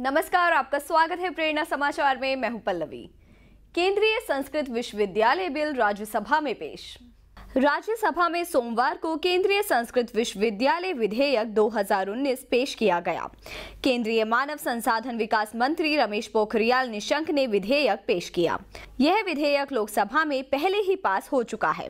नमस्कार, आपका स्वागत है प्रेरणा समाचार में। मैं हूँ पल्लवी। केंद्रीय संस्कृत विश्वविद्यालय बिल राज्यसभा में पेश। राज्यसभा में सोमवार को केंद्रीय संस्कृत विश्वविद्यालय विधेयक 2019 पेश किया गया। केंद्रीय मानव संसाधन विकास मंत्री रमेश पोखरियाल निशंक ने विधेयक पेश किया। यह विधेयक लोकसभा में पहले ही पास हो चुका है।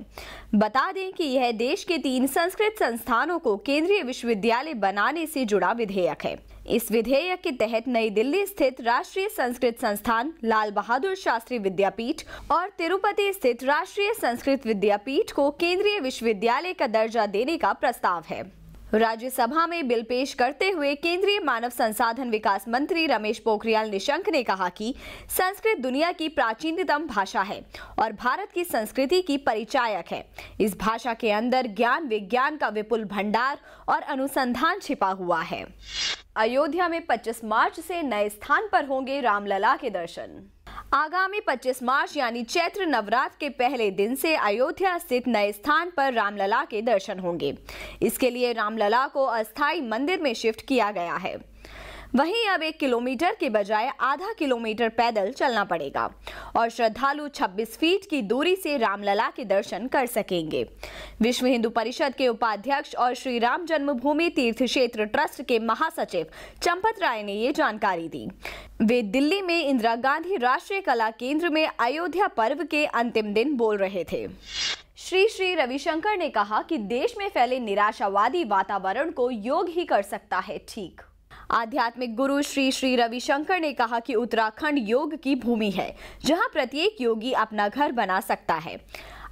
बता दें कि यह देश के तीन संस्कृत संस्थानों को केंद्रीय विश्वविद्यालय बनाने से जुड़ा विधेयक है। इस विधेयक के तहत नई दिल्ली स्थित राष्ट्रीय संस्कृत संस्थान, लाल बहादुर शास्त्री विद्यापीठ और तिरुपति स्थित राष्ट्रीय संस्कृत विद्यापीठ को केंद्रीय विश्वविद्यालय का दर्जा देने का प्रस्ताव है। राज्यसभा में बिल पेश करते हुए केंद्रीय मानव संसाधन विकास मंत्री रमेश पोखरियाल निशंक ने कहा कि संस्कृत दुनिया की प्राचीनतम भाषा है और भारत की संस्कृति की परिचायक है। इस भाषा के अंदर ज्ञान विज्ञान का विपुल भंडार और अनुसंधान छिपा हुआ है। अयोध्या में 25 मार्च से नए स्थान पर होंगे रामलला के दर्शन। आगामी 25 मार्च यानी चैत्र नवरात्र के पहले दिन से अयोध्या स्थित नए स्थान पर रामलला के दर्शन होंगे। इसके लिए रामलला को अस्थायी मंदिर में शिफ्ट किया गया है। वहीं अब एक किलोमीटर के बजाय आधा किलोमीटर पैदल चलना पड़ेगा और श्रद्धालु 26 फीट की दूरी से रामलला के दर्शन कर सकेंगे। विश्व हिंदू परिषद के उपाध्यक्ष और श्री राम जन्मभूमि तीर्थ क्षेत्र ट्रस्ट के महासचिव चंपत राय ने ये जानकारी दी। वे दिल्ली में इंदिरा गांधी राष्ट्रीय कला केंद्र में अयोध्या पर्व के अंतिम दिन बोल रहे थे। श्री श्री रविशंकर ने कहा कि देश में फैले निराशावादी वातावरण को योग ही कर सकता है, ठीक। आध्यात्मिक गुरु श्री श्री रविशंकर ने कहा कि उत्तराखंड योग की भूमि है, जहाँ प्रत्येक योगी अपना घर बना सकता है।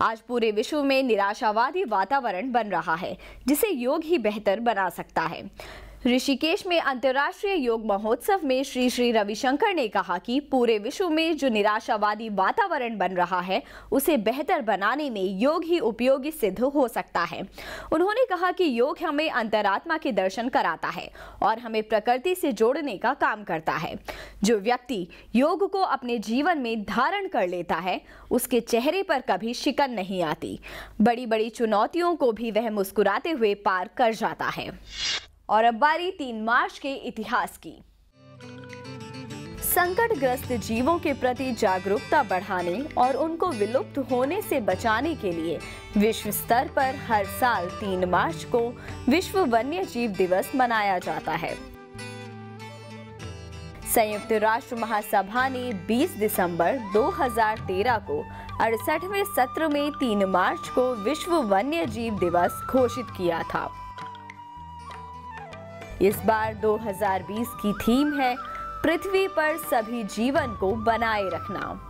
आज पूरे विश्व में निराशावादी वातावरण बन रहा है, जिसे योग ही बेहतर बना सकता है। ऋषिकेश में अंतर्राष्ट्रीय योग महोत्सव में श्री श्री रविशंकर ने कहा कि पूरे विश्व में जो निराशावादी वातावरण बन रहा है, उसे बेहतर बनाने में योग ही उपयोगी सिद्ध हो सकता है। उन्होंने कहा कि योग हमें अंतरात्मा के दर्शन कराता है और हमें प्रकृति से जोड़ने का काम करता है। जो व्यक्ति योग को अपने जीवन में धारण कर लेता है, उसके चेहरे पर कभी शिकन नहीं आती। बड़ी बड़ी चुनौतियों को भी वह मुस्कुराते हुए पार कर जाता है। और अब बारी तीन मार्च के इतिहास की। संकटग्रस्त जीवों के प्रति जागरूकता बढ़ाने और उनको विलुप्त होने से बचाने के लिए विश्व स्तर पर हर साल तीन मार्च को विश्व वन्य जीव दिवस मनाया जाता है। संयुक्त राष्ट्र महासभा ने 20 दिसंबर 2013 को अड़सठवें सत्र में 3 मार्च को विश्व वन्य जीव दिवस घोषित किया था। इस बार 2020 की थीम है पृथ्वी पर सभी जीवन को बनाए रखना।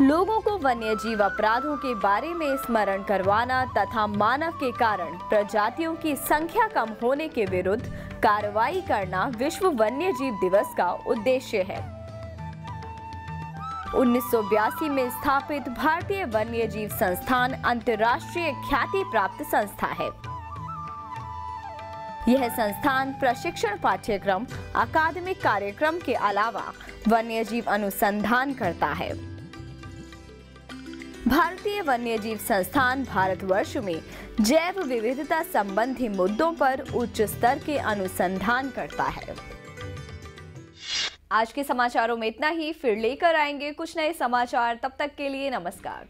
लोगों को वन्य जीव अपराधों के बारे में स्मरण करवाना तथा मानव के कारण प्रजातियों की संख्या कम होने के विरुद्ध कार्रवाई करना विश्व वन्य जीव दिवस का उद्देश्य है। 1982 में स्थापित भारतीय वन्य जीव संस्थान अंतर्राष्ट्रीय ख्याति प्राप्त संस्था है। यह संस्थान प्रशिक्षण पाठ्यक्रम, अकादमिक कार्यक्रम के अलावा वन्यजीव अनुसंधान करता है। भारतीय वन्यजीव संस्थान भारतवर्ष में जैव विविधता संबंधी मुद्दों पर उच्च स्तर के अनुसंधान करता है। आज के समाचारों में इतना ही, फिर लेकर आएँगे कुछ नए समाचार। तब तक के लिए नमस्कार।